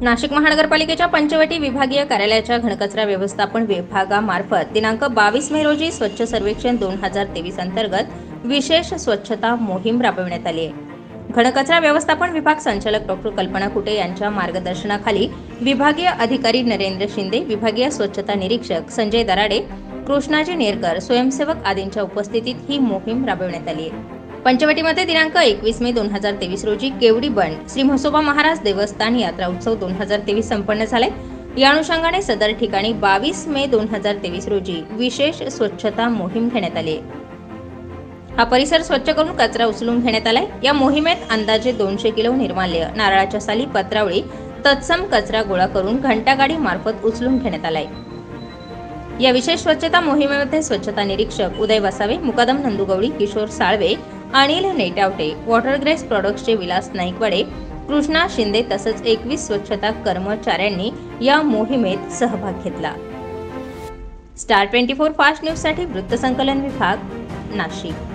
नाशिक महानगरपालिकेच्या पंचवटी विभागीय कार्यालयाच्या घनकचरा व्यवस्थापन विभागामार्फत दिनांक बावीस मे रोजी स्वच्छ सर्वेक्षण दोन हजार तेवीस अंतर्गत विशेष स्वच्छता मोहीम राबविण्यात आली आहे. घनकचरा व्यवस्थापन विभाग संचालक डॉक्टर कल्पना कुटे यांच्या मार्गदर्शनाखाली विभागीय अधिकारी नरेंद्र शिंदे विभागीय स्वच्छता निरीक्षक संजय दराडे कृष्णाजी नेरकर स्वयंसेवक आदींच्या उपस्थितीत ही मोहीम राबविण्यात आली आहे. पंचवटीमध्ये दिनांक एकवीस मे दोन हजार तेवीस रोजी केवडी बंड श्री म्हसोबा महाराज देवस्थान यात्रा उत्सव दोन हजार तेवीस संपन्न झाले. या अनुषंगाने सदर ठिकाणी बावीस मे दोन हजार तेवीस रोजी विशेष स्वच्छता मोहीम घेण्यात आली. हा परिसर स्वच्छ करून कचरा उचलून घेण्यात आलाय. या मोहिमेत अंदाजे दोनशे किलो निर्माल्य नारळाच्या साली पत्रावळी तत्सम कचरा गोळा करून घंटागाडी मार्फत उचलून घेण्यात आलाय. या विशेष स्वच्छता मोहिमेमध्ये स्वच्छता निरीक्षक उदय वसावे मुकादम नंदुगवळी किशोर साळवे अनिल नेटावटे वॉटरग्रेस प्रॉडक्ट्सचे विलास नाईकवाडे कृष्णा शिंदे तसंच एकवीस स्वच्छता कर्मचाऱ्यांनी या मोहिमेत सहभाग घेतला. स्टार ट्वेंटी फोर फास्ट न्यूजसाठी वृत्तसंकलन विभाग नाशिक.